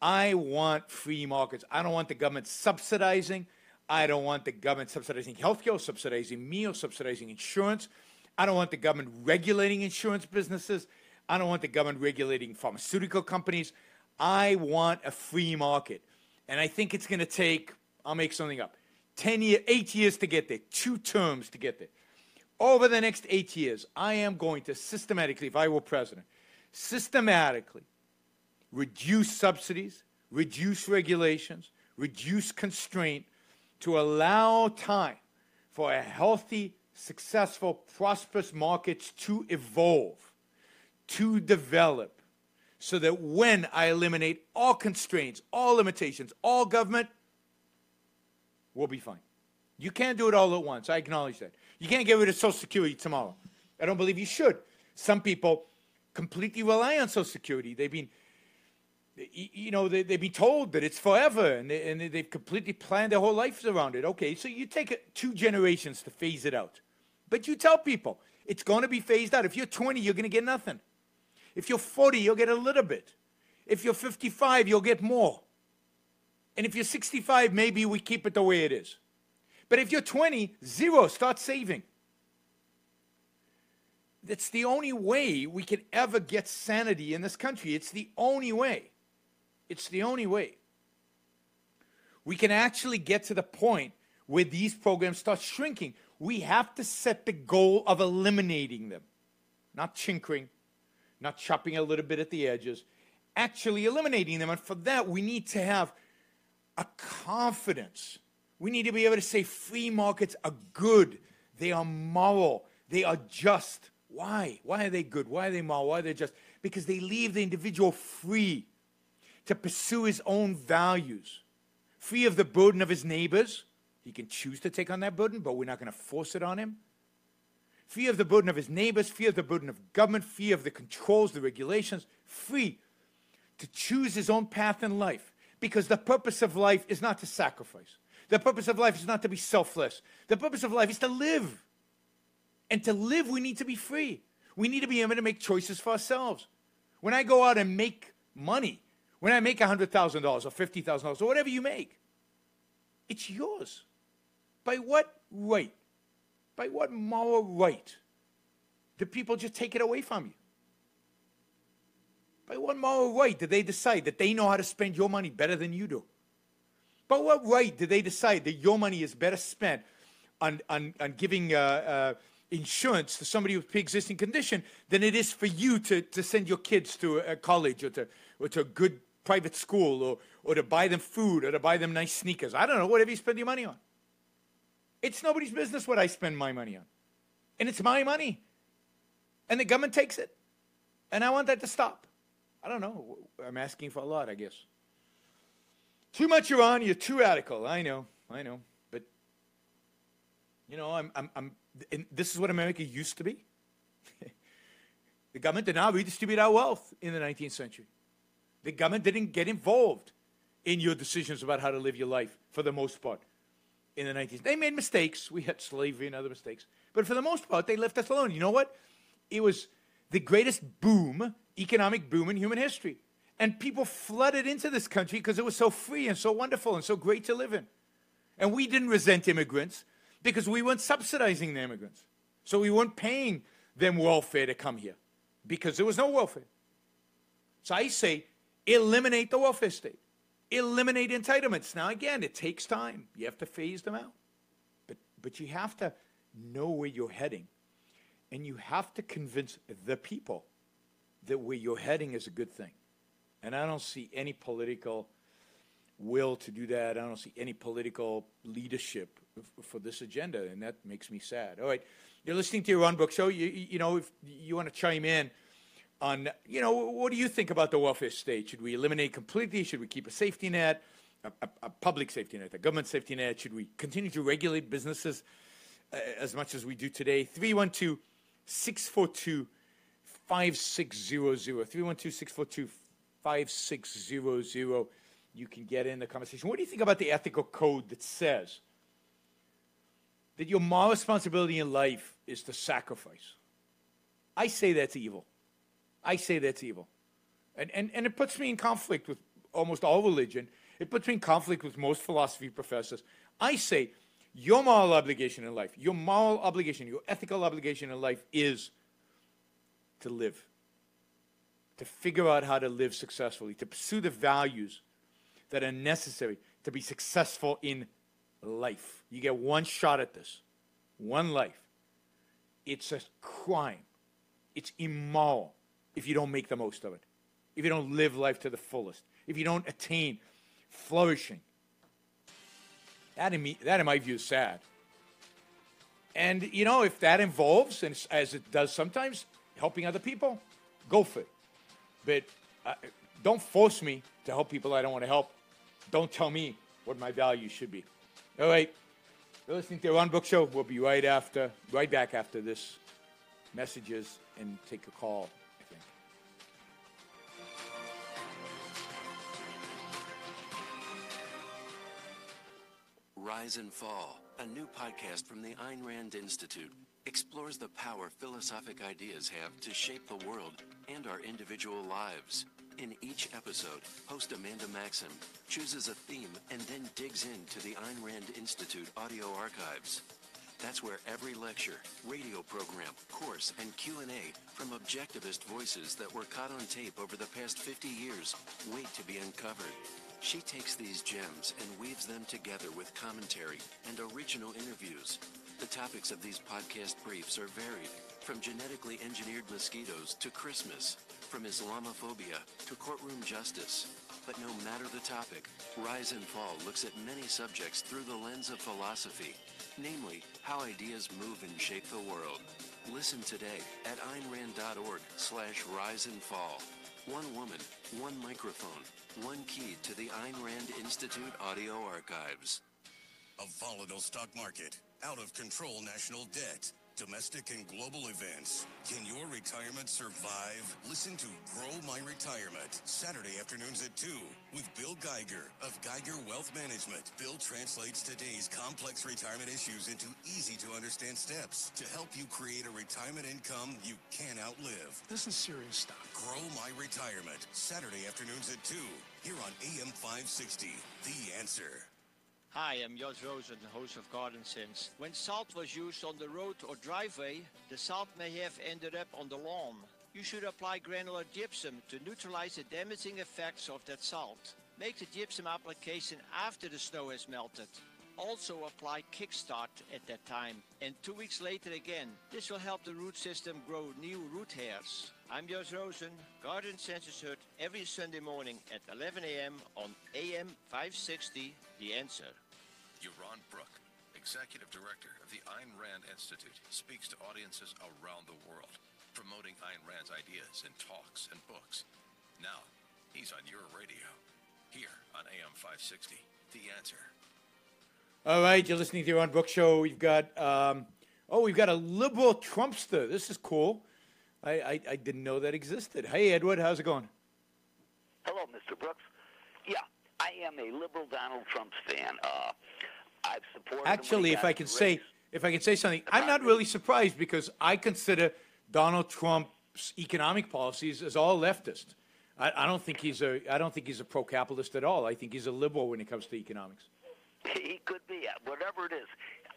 I want free markets. I don't want the government subsidizing. I don't want the government subsidizing healthcare, subsidizing me, or subsidizing insurance. I don't want the government regulating insurance businesses. I don't want the government regulating pharmaceutical companies. I want a free market. And I think it's going to take, I'll make something up, 10 years, eight years to get there, two terms to get there. Over the next eight years, I am going to systematically, if I were president, systematically reduce subsidies, reduce regulations, reduce constraint to allow time for a healthy, successful, prosperous markets to evolve, to develop, so that when I eliminate all constraints, all limitations, all government, we'll be fine. You can't do it all at once. I acknowledge that. You can't get rid of Social Security tomorrow. I don't believe you should. Some people completely rely on Social Security. They've been, you know, they, they've been told that it's forever, and, they, and they've completely planned their whole lives around it. Okay, so you take two generations to phase it out. But you tell people it's going to be phased out. If you're 20, you're going to get nothing. If you're 40, you'll get a little bit. If you're 55, you'll get more. And if you're 65, maybe we keep it the way it is. But if you're 20, zero, start saving. That's the only way we can ever get sanity in this country. It's the only way. It's the only way. We can actually get to the point where these programs start shrinking. We have to set the goal of eliminating them, not chinkering, not chopping a little bit at the edges, actually eliminating them. And for that, we need to have a confidence. We need to be able to say free markets are good, they are moral, they are just. Why? Why are they good? Why are they moral? Why are they just? Because they leave the individual free to pursue his own values, free of the burden of his neighbors. He can choose to take on that burden, but we're not going to force it on him. Free of the burden of his neighbors, free of the burden of government, free of the controls, the regulations, free to choose his own path in life. Because the purpose of life is not to sacrifice. The purpose of life is not to be selfless. The purpose of life is to live. And to live, we need to be free. We need to be able to make choices for ourselves. When I go out and make money, when I make $100,000 or $50,000 or whatever you make, it's yours. By what right? By what moral right do people just take it away from you? By what moral right do they decide that they know how to spend your money better than you do? By what right did they decide that your money is better spent on, on, on giving uh, uh, insurance to somebody with pre-existing condition than it is for you to, to send your kids to a college or to, or to a good private school or, or to buy them food or to buy them nice sneakers? I don't know, whatever you spend your money on. It's nobody's business what I spend my money on. And it's my money. And the government takes it. And I want that to stop. I don't know. I'm asking for a lot, I guess. Too much on, you're too radical. I know, I know. But, you know, I'm, I'm, I'm this is what America used to be. the government did not redistribute our wealth in the 19th century. The government didn't get involved in your decisions about how to live your life for the most part in the 19th. They made mistakes. We had slavery and other mistakes. But for the most part, they left us alone. You know what? It was the greatest boom, economic boom in human history. And people flooded into this country because it was so free and so wonderful and so great to live in. And we didn't resent immigrants because we weren't subsidizing the immigrants. So we weren't paying them welfare to come here because there was no welfare. So I say, eliminate the welfare state. eliminate entitlements. Now, again, it takes time. You have to phase them out. But, but you have to know where you're heading. And you have to convince the people that where you're heading is a good thing. And I don't see any political will to do that. I don't see any political leadership for this agenda, and that makes me sad. All right, you're listening to Yaron Brook Show. You, you know, if you want to chime in on, you know, what do you think about the welfare state? Should we eliminate completely? Should we keep a safety net, a, a, a public safety net, a government safety net? Should we continue to regulate businesses uh, as much as we do today? 312 642 5600. 312 642 5600. You can get in the conversation. What do you think about the ethical code that says that your moral responsibility in life is to sacrifice? I say that's evil. I say that's evil. And, and, and it puts me in conflict with almost all religion. It puts me in conflict with most philosophy professors. I say your moral obligation in life, your moral obligation, your ethical obligation in life is to live, to figure out how to live successfully, to pursue the values that are necessary to be successful in life. You get one shot at this, one life. It's a crime. It's immoral if you don't make the most of it, if you don't live life to the fullest, if you don't attain flourishing. That in, me, that in my view is sad. And, you know, if that involves, and as it does sometimes, helping other people, go for it. But uh, don't force me to help people I don't want to help. Don't tell me what my values should be. All right. You're listening to Ron Book Show. We'll be right after, right back after this messages and take a call. I think.
Rise and Fall, a new podcast from the Ayn Rand Institute, explores the power philosophic ideas have to shape the world and our individual lives. In each episode, host Amanda Maxham chooses a theme and then digs into the Ayn Rand Institute audio archives. That's where every lecture, radio program, course, and Q&A from objectivist voices that were caught on tape over the past 50 years wait to be uncovered. She takes these gems and weaves them together with commentary and original interviews. The topics of these podcast briefs are varied, from genetically engineered mosquitoes to Christmas, from Islamophobia to courtroom justice. But no matter the topic, Rise and Fall looks at many subjects through the lens of philosophy, namely how ideas move and shape the world. Listen today at aynrand.org slash rise and fall. One woman, one microphone, one key to the Ayn Rand Institute audio archives.
A volatile stock market, out of control national debt, domestic and global events. Can your retirement survive? Listen to Grow My Retirement, Saturday afternoons at 2 with Bill Geiger of Geiger Wealth Management. Bill translates today's complex retirement issues into easy to understand steps to help you create a retirement income you can outlive.
This is serious stuff.
Grow My Retirement, Saturday afternoons at 2 here on AM 560. The answer.
Hi, I'm Jos Rosen, host of Garden Sense. When salt was used on the road or driveway, the salt may have ended up on the lawn. You should apply granular gypsum to neutralize the damaging effects of that salt. Make the gypsum application after the snow has melted. Also apply Kickstart at that time and two weeks later again. This will help the root system grow new root hairs. I'm Jos Rosen, Garden Census Hut, every Sunday morning at 11 a.m. on AM 560, The Answer.
Yaron Brook, Executive Director of the Ayn Rand Institute, speaks to audiences around the world, promoting Ayn Rand's ideas in talks and books. Now, he's on your radio, here on AM 560, The Answer.
All right, you're listening to Yaron Brook show. We've got, um, oh, we've got a liberal Trumpster. This is cool. I, I, I didn't know that existed. Hey, Edward, how's it going?
Hello, Mr. Brooks. Yeah, I am a liberal Donald Trump fan. Uh, I've supported.
Actually, if I can say, if I can say something, I'm not really surprised because I consider Donald Trump's economic policies as all leftist. I, I don't think he's a, I don't think he's a pro-capitalist at all. I think he's a liberal when it comes to economics.
He could be, uh, whatever it is.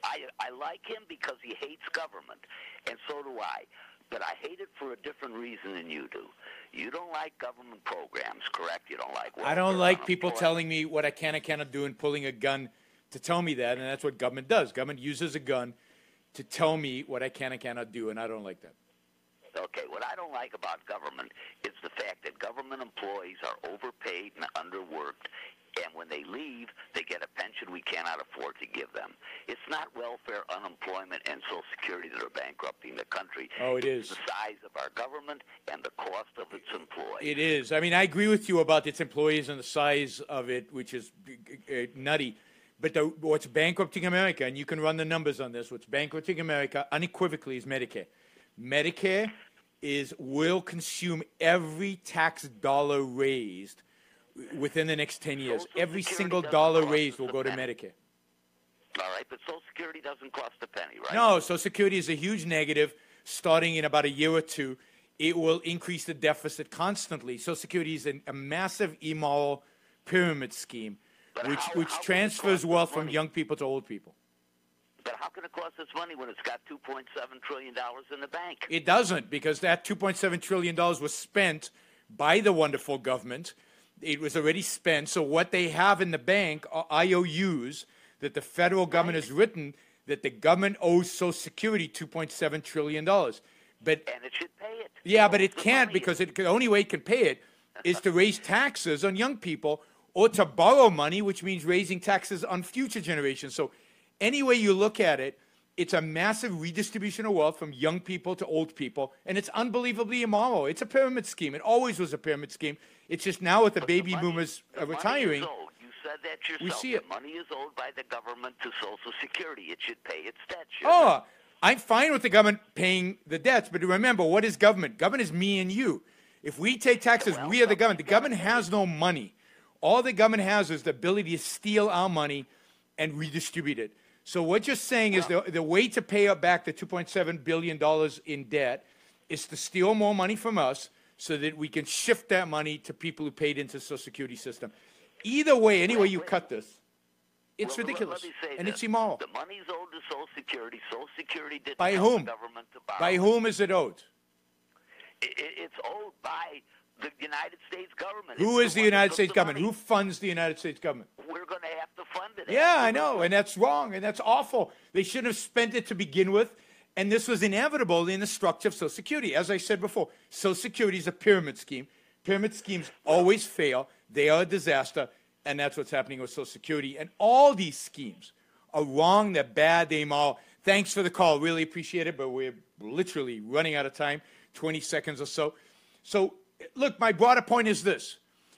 I I like him because he hates government, and so do I. but I hate it for a different reason than you do. You don't like government programs, correct? You don't like.
I don't like people telling me what I can and cannot do and pulling a gun to tell me that, and that's what government does. Government uses a gun to tell me what I can and cannot do, and I don't like that.
Okay, what I don't like about government is the fact that government employees are overpaid and underworked, and when they leave, they get a pension we cannot afford to give them. It's not welfare, unemployment, and Social Security that are bankrupting the country.
Oh, it
It's
is.
the size of our government and the cost of its employees.
It is. I mean, I agree with you about its employees and the size of it, which is nutty. But the, what's bankrupting America, and you can run the numbers on this, what's bankrupting America unequivocally is Medicare. Medicare is will consume every tax dollar raised within the next 10 years.
Social
Every
Security
single dollar raised will go to. Medicare.
All right, but Social Security doesn't cost a penny, right?
No, Social Security is a huge negative starting in about a year or two. It will increase the deficit constantly. Social Security is an, a massive immoral pyramid scheme, which, which transfers wealth from young people to old people.
But how can it cost us money when it's got $2.7 trillion in the bank?
It doesn't, because that $2.7 trillion was spent by the wonderful government. It was already spent. So, what they have in the bank are IOUs that the federal government has written that the government owes Social Security $2.7 trillion. But
And it should pay it.
Yeah, but it can't because it, the only way it can pay it is to raise taxes on young people or to borrow money, which means raising taxes on future generations. So, any way you look at it, it's a massive redistribution of wealth from young people to old people, and it's unbelievably immoral. It's a pyramid scheme. It always was a pyramid scheme. It's just now with the baby boomers uh, retiring.
Money is owed. You said that yourself.
We see
The
it.
money is owed by the government to Social Security. It should pay its debt.
Oh, I'm fine with the government paying the debts, but remember, what is government? Government is me and you. If we take taxes, we are the government. The government has no money. All the government has is the ability to steal our money and redistribute it. So what you're saying is the, the way to pay up back the 2.7 billion dollars in debt is to steal more money from us so that we can shift that money to people who paid into the Social Security system. Either way, any way you cut this, it's
Well,
ridiculous
Let me say
and
this.
it's immoral.
The money's owed to Social Security. Social Security didn't
By whom?
the government to borrow.
By whom is it owed?
It- it's owed by the United States government.
Who is the United States
the
government?
money.
Who funds the United States government?
We're going to have to fund it.
Yeah, I know, and that's wrong, and that's awful. They shouldn't have spent it to begin with, and this was inevitable in the structure of Social Security. As I said before, Social Security is a pyramid scheme. Pyramid schemes always fail. They are a disaster, and that's what's happening with Social Security. And all these schemes are wrong, they're bad, they're immoral. Thanks for the call. Really appreciate it, but we're literally running out of time, 20 seconds or so. So, look, my broader point is this.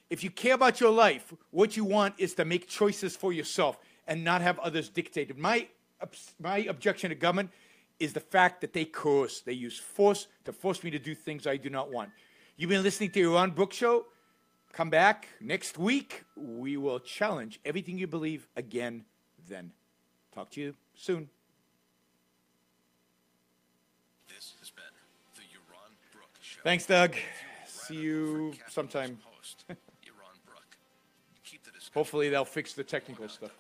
If you care about your life, what you want is to make choices for yourself and not have others dictated. My, my objection to government is the fact that they coerce. They use force to force me to do things I do not want. You've been listening to Yaron Brooks Show. Come back next week. We will challenge everything you believe again then. Talk to you soon.
This has been the Yaron Brook Show.
Thanks, Doug. See you sometime.
Host, Yaron Brook. Keep the discussion
Hopefully, they'll fix the technical stuff.